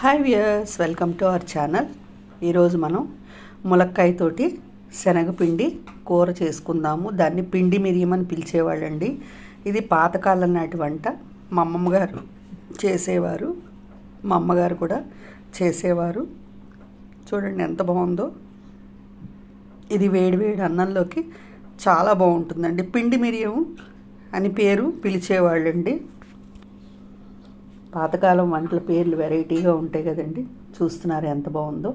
Hi viewers welcome to our channel ఈరోజు మనం ములక్కాయతోటి శనగపిండి కూర చేసుకుందాము. దాన్ని పిండి మిరియం అని పిలిచేవాళ్ళండి. ఇది పాతకాలం నాటి వంట. మా అమ్మమ్మ గారు చేసేవారు. మా అమ్మగారు కూడా చేసేవారు. చూడండి ఎంత బాగుందో. ఇది వేడి వేడి అన్నంలోకి చాలా బాగుంటుందండి. పిండి మిరియం అని పేరు పిలిచేవాళ్ళండి. పాతకాలం వంటల పేర్లు వెరైటీగా ఉంటాయి కదండి. చూస్తున్నారు ఎంత బాగుందో.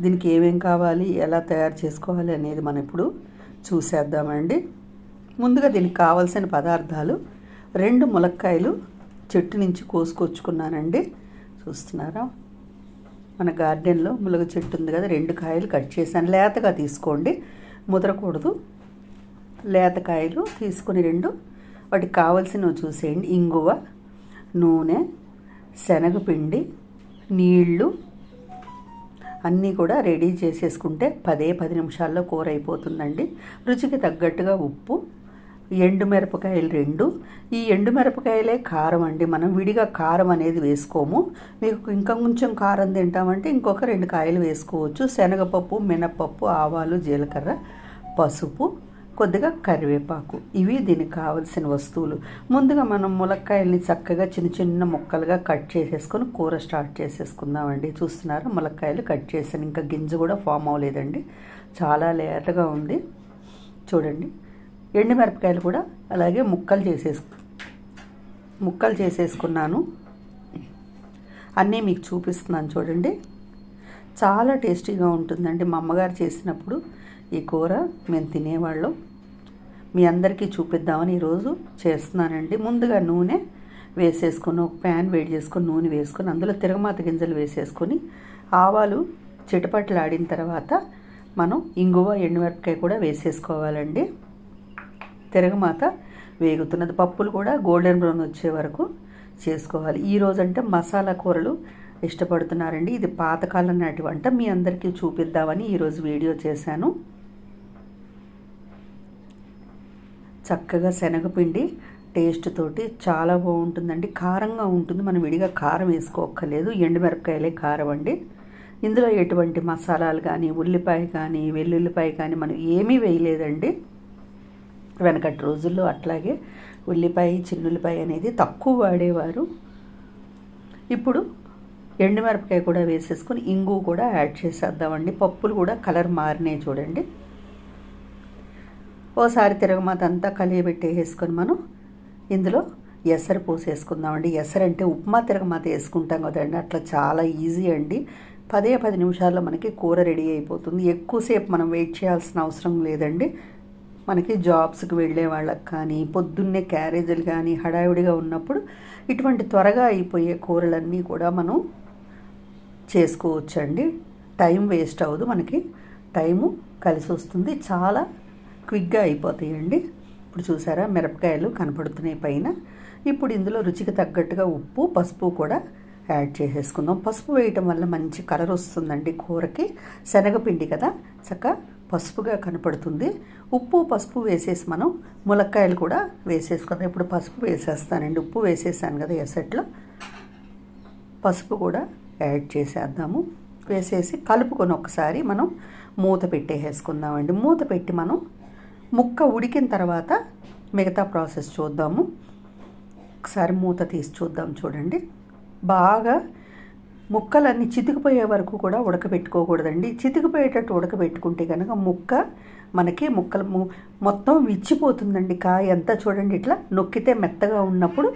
దీనికి ఏమేం కావాలి ఎలా తయారు చేసుకోవాలి అనేది మనం ఇప్పుడు చూసేద్దామండి. ముందుగా దీనికి కావాల్సిన పదార్థాలు రెండు ములక్కాయలు చెట్టు నుంచి కోసుకొచ్చుకున్నానండి. చూస్తున్నారా? మన గార్డెన్లో ములగ చెట్టు ఉంది కదా రెండు కాయలు కట్ చేశాను. లేతగా తీసుకోండి. ముదరకూడదు. లేతకాయలు తీసుకొని రెండు. వాటికి కావాల్సినవి చూసేయండి. ఇంగువ నూనె శనగపిండి నీళ్ళు అన్నీ కూడా రెడీ చేసేసుకుంటే పదే పది నిమిషాల్లో కూర అయిపోతుందండి. రుచికి తగ్గట్టుగా ఉప్పు ఎండు మిరపకాయలు రెండు. ఈ ఎండుమిరపకాయలే కారం అండి. మనం విడిగా కారం అనేది వేసుకోము. మీకు ఇంకా కొంచెం కారం తింటామంటే ఇంకొక రెండు కాయలు వేసుకోవచ్చు. శనగపప్పు మినపప్పు ఆవాలు జీలకర్ర పసుపు. కొద్దిగా కరివేపాకు. ఇవి దీనికి కావలసిన వస్తువులు. ముందుగా మనం ములక్కాయల్ని చక్కగా చిన్న చిన్న ముక్కలుగా కట్ చేసేసుకొని కూర స్టార్ట్ చేసేసుకుందామండి. చూస్తున్నారా? ములక్కాయలు కట్ చేశాను. ఇంకా గింజ కూడా ఫామ్ అవ్వలేదండి. చాలా లేతగా ఉంది. చూడండి. ఎండుమిరపకాయలు కూడా అలాగే ముక్కలు చేసేసు ముక్కలు చేసేసుకున్నాను. అన్నీ మీకు చూపిస్తున్నాను చూడండి. చాలా టేస్టీగా ఉంటుందండి. మా అమ్మగారు చేసినప్పుడు ఈ కూర మేము తినేవాళ్ళం. మీ అందరికీ చూపిద్దామని ఈరోజు చేస్తున్నానండి. ముందుగా నూనె వేసేసుకొని ఒక ప్యాన్ వేడి చేసుకొని నూనె వేసుకొని అందులో తిరగమాత గింజలు వేసేసుకొని ఆవాలు చిటపట్లాడిన తర్వాత మనం ఇంగువ ఎండుమిరపకాయ కూడా వేసేసుకోవాలండి. తిరగమాత వేగుతున్నది. పప్పులు కూడా గోల్డెన్ బ్రౌన్ వచ్చే వరకు చేసుకోవాలి. ఈ రోజంటే మసాలా కూరలు ఇష్టపడుతున్నారండి. ఇది పాతకాలం నాటి వంట. మీ అందరికీ చూపిద్దామని ఈరోజు వీడియో చేశాను. చక్కగా శనగపిండి టేస్ట్ తోటి చాలా బాగుంటుందండి. కారంగా ఉంటుంది. మనం విడిగా కారం వేసుకోక్కర్లేదు. ఎండుమిరపకాయలే కారం అండి. ఇందులో ఎటువంటి మసాలాలు కానీ ఉల్లిపాయ కానీ వెల్లుల్లిపాయ కానీ మనం ఏమీ వేయలేదండి. వెనకటి రోజుల్లో అట్లాగే ఉల్లిపాయ చిన్నుల్లిపాయ అనేది తక్కువ వాడేవారు. ఇప్పుడు ఎండుమిరపకాయ కూడా వేసేసుకొని ఇంగు కూడా యాడ్ చేసేద్దామండి. పప్పులు కూడా కలర్ మారినాయి చూడండి. ఓసారి తిరగమాత అంతా కలియబెట్టేసుకొని మనం ఇందులో ఎసరు పోసేసుకుందామండి. ఎసరు అంటే ఉప్మా తిరగమాత వేసుకుంటాం కదండి. అట్లా చాలా ఈజీ అండి. పదే పది నిమిషాల్లో మనకి కూర రెడీ అయిపోతుంది. ఎక్కువసేపు మనం వెయిట్ చేయాల్సిన అవసరం లేదండి. మనకి జాబ్స్కి వెళ్ళే వాళ్ళకి కానీ పొద్దున్నే క్యారేజీలు కానీ హడావిడిగా ఉన్నప్పుడు ఇటువంటి త్వరగా అయిపోయే కూరలన్నీ కూడా మనం చేసుకోవచ్చండి. టైం వేస్ట్ అవ్వదు. మనకి టైము కలిసి వస్తుంది చాలా క్విక్గా అయిపోతాయండి. ఇప్పుడు చూసారా మిరపకాయలు కనపడుతున్నాయి పైన. ఇప్పుడు ఇందులో రుచికి తగ్గట్టుగా ఉప్పు పసుపు కూడా యాడ్ చేసేసుకుందాం. పసుపు వేయటం వల్ల మంచి కలర్ వస్తుందండి కూరకి. శనగపిండి కదా చక్క పసుపుగా కనపడుతుంది. ఉప్పు పసుపు వేసేసి మనం ములక్కాయలు కూడా వేసేసుకుందాం. ఇప్పుడు పసుపు వేసేస్తానండి. ఉప్పు వేసేసాను కదా ఎసట్లో పసుపు కూడా యాడ్ చేసేద్దాము. వేసేసి కలుపుకొని ఒకసారి మనం మూత పెట్టేసేసుకుందామండి. మూత పెట్టి మనం ముక్క ఉడికిన తర్వాత మిగతా ప్రాసెస్ చూద్దాము. ఒకసారి మూత తీసి చూద్దాం చూడండి. బాగా ముక్కలన్నీ చితికిపోయే వరకు కూడా ఉడకబెట్టుకోకూడదండి. చితికిపోయేటట్టు ఉడకబెట్టుకుంటే కనుక ముక్క మనకి ముక్కలు మొత్తం విచ్చిపోతుందండి. కాయ అంతా చూడండి ఇట్లా నొక్కితే మెత్తగా ఉన్నప్పుడు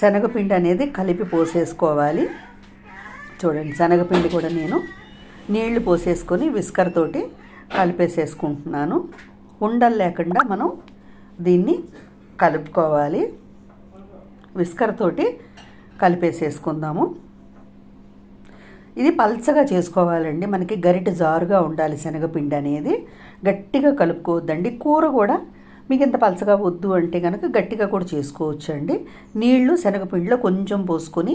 శనగపిండి అనేది కలిపి పోసేసుకోవాలి. చూడండి శనగపిండి కూడా నేను నీళ్ళు పోసేసుకొని విస్కర్ తోటి కలిపేసేసుకుంటున్నాను. ఉండలు లేకుండా మనం దీన్ని కలుపుకోవాలి. విస్కర్ తోటి కలిపేసేసుకుందాము. ఇది పల్చగా చేసుకోవాలండి. మనకి గరిట జారుగా ఉండాలి శనగపిండి అనేది. గట్టిగా కలుపుకోవద్దండి. కూర కూడా మీకు ఎంత పలచగా వద్దు అంటే కనుక గట్టిగా కూడా చేసుకోవచ్చండి. నీళ్ళు శనగపిండిలో కొంచెం పోసుకొని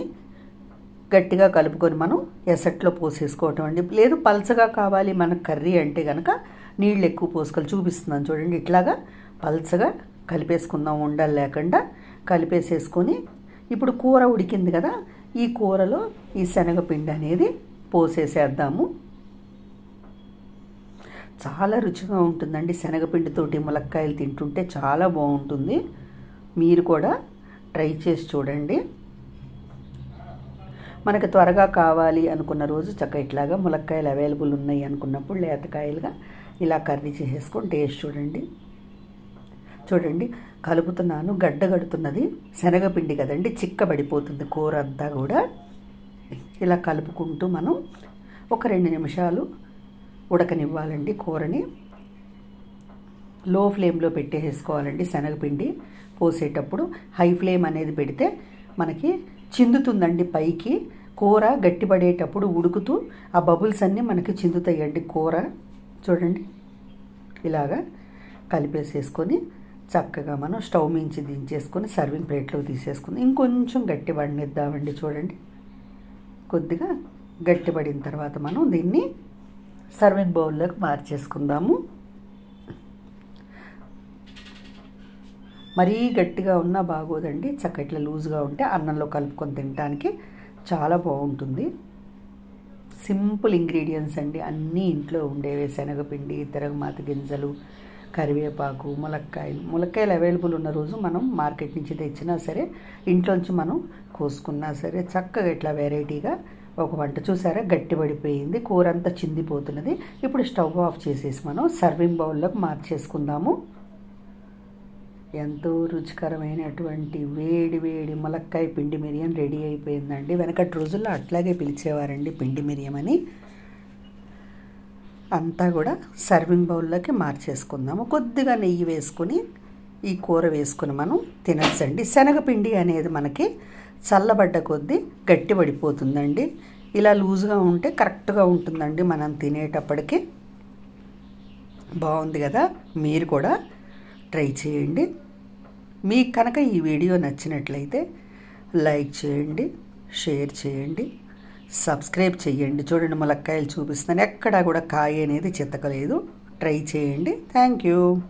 గట్టిగా కలుపుకొని మనం ఎసట్లో పోసేసుకోవటం అండి. లేదు పల్చగా కావాలి మనకు కర్రీ అంటే కనుక నీళ్ళు ఎక్కువ పోసుకొని చూపిస్తున్నాను చూడండి. ఇట్లాగా పల్చగా కలిపేసుకుందాం ఉండాలి లేకుండా కలిపేసేసుకొని ఇప్పుడు కూర ఉడికింది కదా ఈ కూరలో ఈ శనగపిండి అనేది పోసేసేద్దాము. చాలా రుచిగా ఉంటుందండి శనగపిండితోటి ములక్కాయలు తింటుంటే చాలా బాగుంటుంది. మీరు కూడా ట్రై చేసి చూడండి. మనకు త్వరగా కావాలి అనుకున్న రోజు చక్క ఇట్లాగా ములక్కాయలు అవైలబుల్ ఉన్నాయి అనుకున్నప్పుడు లేతకాయలుగా ఇలా కర్రీ చేసేసుకొని టేస్ట్ చూడండి. చూడండి కలుపుతున్నాను గడ్డగడుతున్నది శనగపిండి కదండి చిక్కబడిపోతుంది కూర అంతా కూడా. ఇలా కలుపుకుంటూ మనం ఒక రెండు నిమిషాలు ఉడకనివ్వాలండి కూరని. లో ఫ్లేమ్లో పెట్టేసుకోవాలండి శనగపిండి పోసేటప్పుడు. హై ఫ్లేమ్ అనేది పెడితే మనకి చిందుతుందండి పైకి. కూర గట్టిపడేటప్పుడు ఉడుకుతూ ఆ బబుల్స్ అన్నీ మనకి చిందుతాయండి. కూర చూడండి. ఇలాగా కలిపేసేసుకొని చక్కగా మనం స్టవ్ మించి దించేసుకొని సర్వింగ్ ప్లేట్లో తీసేసుకుని ఇంకొంచెం గట్టి పడినిద్దామండి చూడండి. కొద్దిగా గట్టిపడిన తర్వాత మనం దీన్ని సర్వింగ్ బౌల్లోకి మార్చేసుకుందాము. మరీ గట్టిగా ఉన్నా బాగోదండి. చక్క ఇట్లా లూజ్గా ఉంటే అన్నంలో కలుపుకొని తినడానికి చాలా బాగుంటుంది. సింపుల్ ఇంగ్రీడియంట్స్ అండి. అన్నీ ఇంట్లో ఉండేవి. శనగపిండి తిరగమాత గింజలు కరివేపాకు ములక్కాయలు. ములక్కాయలు అవైలబుల్ ఉన్న రోజు మనం మార్కెట్ నుంచి తెచ్చినా సరే ఇంట్లోంచి మనం కోసుకున్నా సరే చక్కగా ఇట్లా వెరైటీగా ఒక వంట చూసారా? గట్టిపడిపోయింది. కూర అంతా చిందిపోతున్నది. ఇప్పుడు స్టవ్ ఆఫ్ చేసేసి మనం సర్వింగ్ బౌల్లోకి మార్చేసుకుందాము. ఎంతో రుచికరమైనటువంటి వేడి వేడి ములక్కాయ పిండి మిరియం రెడీ అయిపోయిందండి. వెనకటి రోజుల్లో అట్లాగే పిలిచేవారండి పిండి మిరియం అని. అంతా కూడా సర్వింగ్ బౌల్లోకి మార్చేసుకుందాము. కొద్దిగా నెయ్యి వేసుకుని ఈ కూర వేసుకుని మనం తినచ్చండి. శనగపిండి అనేది మనకి చల్లబడ్డ కొద్దీ గట్టిపడిపోతుందండి ఇలా లూజ్గా ఉంటే కరెక్ట్గా ఉంటుందండి మనం తినేటప్పటికి. బాగుంది కదా? మీరు కూడా ట్రై చేయండి. మీకు కనుక ఈ వీడియో నచ్చినట్లయితే లైక్ చేయండి షేర్ చేయండి సబ్స్క్రైబ్ చేయండి. చూడండి ములక్కాయలు చూపిస్తాను ఎక్కడా కూడా కాయ అనేది చిత్తకలేదు ట్రై చేయండి. Thank you.